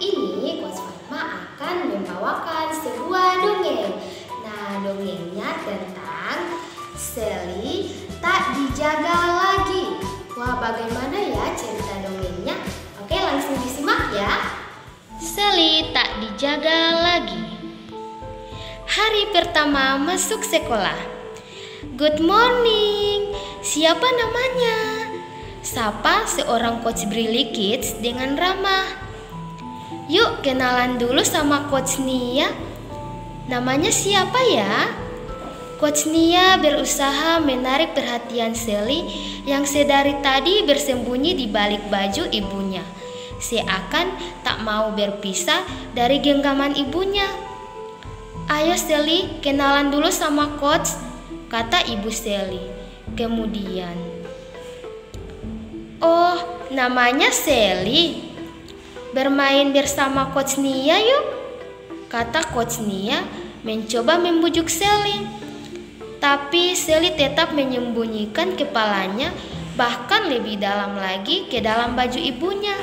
ini Coach Fatma akan membawakan sebuah dongeng. Nah, dongengnya tentang Sally tak dijaga lagi. Wah, bagaimana ya cerita dongengnya? Oke, langsung disimak ya. Sally tak dijaga lagi. Hari pertama masuk sekolah. Good morning. Siapa namanya? Sapa seorang coach Brilly Kids dengan ramah. Yuk kenalan dulu sama coach Nia. Namanya siapa ya? Coach Nia berusaha menarik perhatian Sally yang sedari tadi bersembunyi di balik baju ibunya. Seakan tak mau berpisah dari genggaman ibunya. Ayo Sally, kenalan dulu sama coach, kata ibu Sally. Kemudian, Oh, namanya Sally. Bermain bersama coach Nia yuk, kata coach Nia mencoba membujuk Sally. Tapi Sally tetap menyembunyikan kepalanya bahkan lebih dalam lagi ke dalam baju ibunya.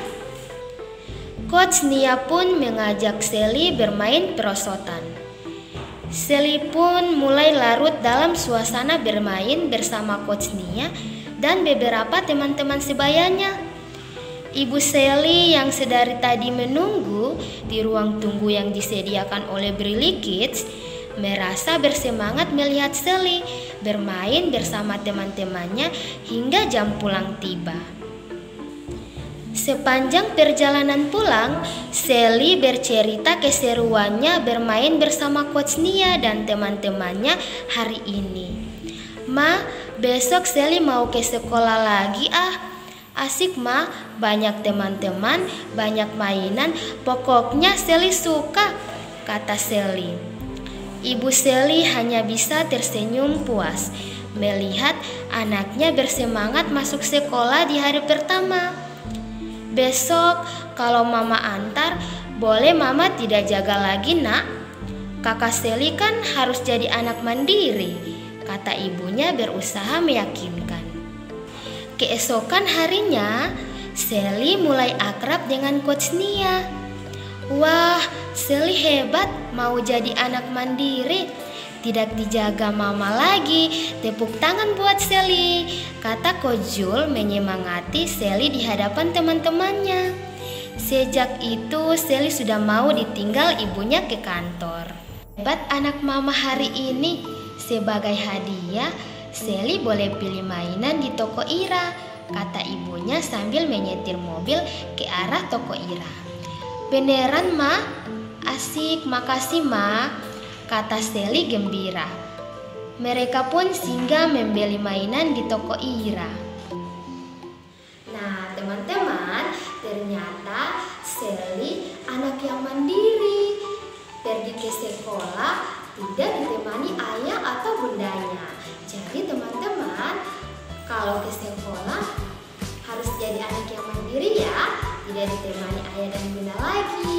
Coach Nia pun mengajak Sally bermain perosotan. Sally pun mulai larut dalam suasana bermain bersama Coach Nia dan beberapa teman-teman sebayanya. Ibu Sally yang sedari tadi menunggu di ruang tunggu yang disediakan oleh Brilly Kids merasa bersemangat melihat Sally bermain bersama teman-temannya hingga jam pulang tiba. Sepanjang perjalanan pulang, Sally bercerita keseruannya bermain bersama Coach Nia dan teman-temannya hari ini. Ma, besok Sally mau ke sekolah lagi ah. Asik ma, banyak teman-teman, banyak mainan, pokoknya Sally suka, kata Sally. Ibu Sally hanya bisa tersenyum puas melihat anaknya bersemangat masuk sekolah di hari pertama. Besok kalau mama antar, boleh mama tidak jaga lagi nak? Kakak Sally kan harus jadi anak mandiri, kata ibunya berusaha meyakinkan. Keesokan harinya, Sally mulai akrab dengan Coach Nia. Wah, Sally hebat mau jadi anak mandiri. Tidak dijaga mama lagi. Tepuk tangan buat Sally, kata Coach Jul menyemangati Sally di hadapan teman-temannya. Sejak itu, Sally sudah mau ditinggal ibunya ke kantor. Hebat anak mama hari ini. Sebagai hadiah, Sally boleh pilih mainan di toko Ira, kata ibunya sambil menyetir mobil ke arah toko Ira. Beneran, Ma? Asik, makasih, Ma, kata Sally gembira. Mereka pun singgah membeli mainan di toko Ira. Nah, teman-teman, ternyata Sally anak yang mandiri. Pergi ke sekolah tidak ditemani ayah atau bundanya. Jadi teman-teman, kalau ke sekolah harus jadi anak yang mandiri ya, tidak ditemani ayah dan bunda lagi.